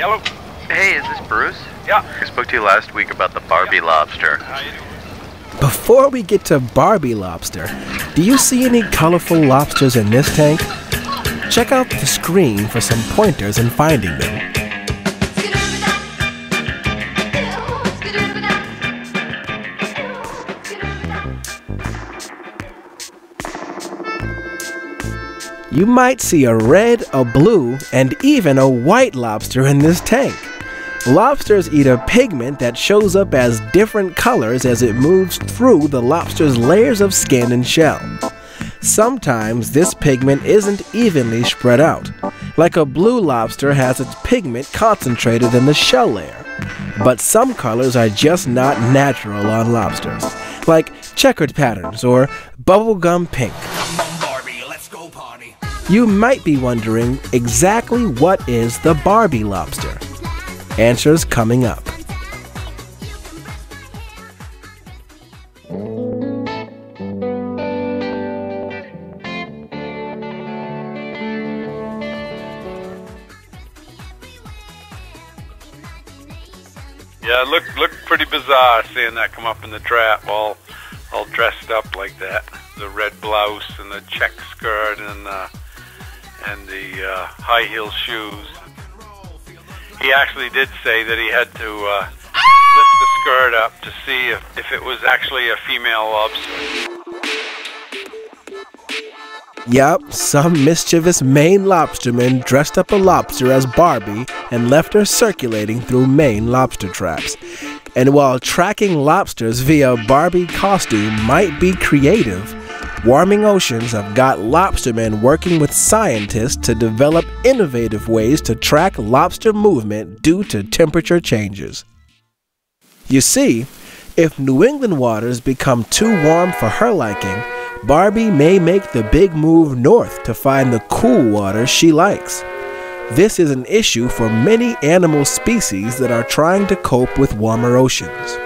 Hello. Hey, is this Bruce? Yeah. I spoke to you last week about the Barbie lobster. How you doing? Before we get to Barbie lobster, do you see any colorful lobsters in this tank? Check out the screen for some pointers in finding them. You might see a red, a blue, and even a white lobster in this tank. Lobsters eat a pigment that shows up as different colors as it moves through the lobster's layers of skin and shell. Sometimes this pigment isn't evenly spread out, like a blue lobster has its pigment concentrated in the shell layer. But some colors are just not natural on lobsters, like checkered patterns or bubblegum pink. You might be wondering exactly what is the Barbie lobster? Answers coming up. Yeah, it looked looked pretty bizarre seeing that come up in the trap, all all dressed up like that. The red blouse and the check skirt and uh, and the uh, high heel shoes. He actually did say that he had to uh, lift the skirt up to see if, if it was actually a female lobster. Yup, some mischievous Maine lobsterman dressed up a lobster as Barbie and left her circulating through Maine lobster traps. And while tracking lobsters via Barbie costume might be creative, Warming Oceans have got lobstermen working with scientists to develop innovative ways to track lobster movement due to temperature changes. You see, if New England waters become too warm for her liking, Barbie may make the big move north to find the cool water she likes. This is an issue for many animal species that are trying to cope with warmer oceans.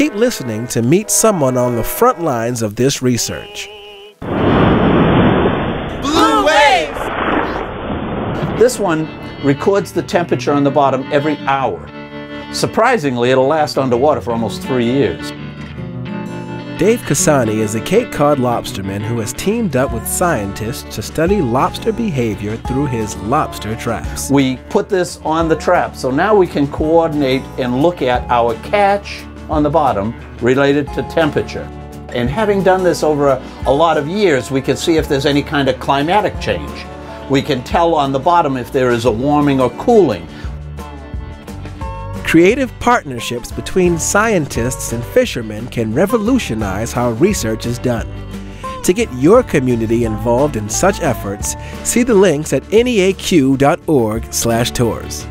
Keep listening to meet someone on the front lines of this research. Blue wave! This one records the temperature on the bottom every hour. Surprisingly, it'll last underwater for almost three years. Dave Casoni is a Cape Cod lobsterman who has teamed up with scientists to study lobster behavior through his lobster traps. We put this on the trap, so now we can coordinate and look at our catch on the bottom related to temperature. And having done this over a, a lot of years, we can see if there's any kind of climatic change. We can tell on the bottom if there is a warming or cooling. Creative partnerships between scientists and fishermen can revolutionize how research is done. To get your community involved in such efforts, see the links at neaq.org/tours.